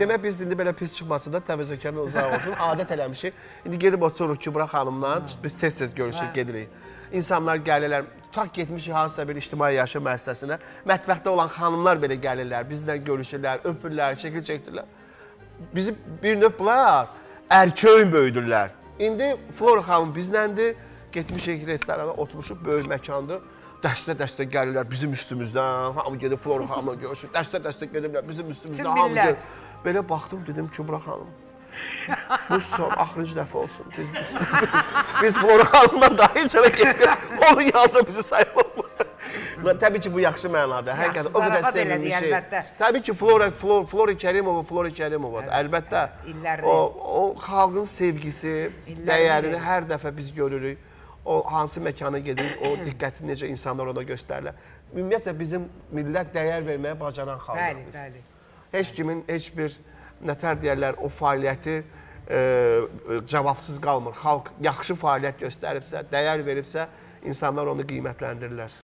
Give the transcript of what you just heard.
Demək biz indi belə pis çıxmasın da təvəzzökardan uzaq olsun. Adət eləmişik. İndi gedib otururuq Kübra xanımla, biz tez-tez görüşürük, gedirik. İnsanlar gəlirlər, tutaq getmişik hansısa bir ictimai yaşam müəssisəsinə. Mətbəxdə olan xanımlar belə gəlirlər, bizlə görüşürlər, öpürlər, şəkil çəkdirlər. Bizi bir növ bunlar ərköyün böyüdürlər. İndi Flora xanım bizləndir. Getmişik restorana, oturmuşuq, böyük məkandır. Dəstə-dəstə gəlirlər bizim üstümüzdən. Hamı gedib Flora xanımla görüşür. Dəstə-dəstə gedirlər bizim üstümüzdən. Hamı millət. Belə baxdım, dedim Kübra xanım. Bu son axırıncı dəfə olsun. Biz, biz Flora xanımdan daha heç yerə getmirik. Onun yanında bizi sayılmır. Təbii ki, bu yaxşı mənada. Həqiqətən o qədər sevinmişik. əlbəttə. Təbii ki, Flora Flora, Flora Kərimova, Flora Kərimova. Əlbəttə. illərdir. O o xalqın sevgisi, İllərdir. dəyərini hər dəfə biz görürük. O hansı məkana gedirik, o diqqəti necə insanlar ona göstərirlər. Ümumiyyətlə bizim millət dəyər verməyə bacaran xalqıq Bəli, biz. bəli. Heç kimin heç bir nətər deyərlər o fəaliyyəti e, cavabsız qalmır. Xalq yaxşı fəaliyyət göstəribsə, dəyər veribsə, insanlar onu qiymətləndirirlər.